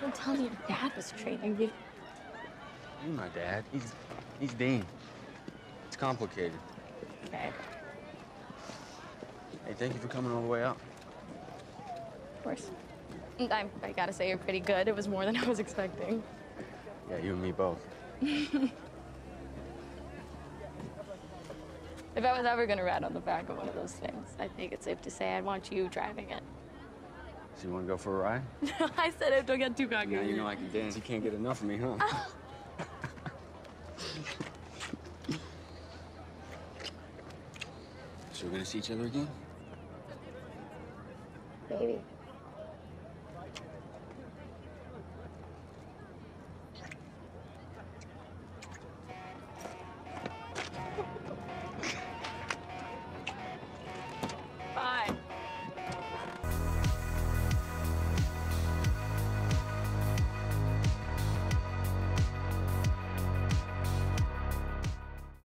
Don't tell me your dad was training you. You my dad. He's he's Dean. It's complicated. Okay, Hey, thank you for coming all the way out. of course. I, I gotta say, you're pretty good. It was more than I was expecting. Yeah, you and me both. If I was ever gonna ride on the back of one of those things, I think it's safe to say I'd want you driving it. So you want to go for a ride? No, I said it, don't get too cocky. Now you know I can dance. You can't get enough of me, huh? so we're gonna see each other again? Maybe.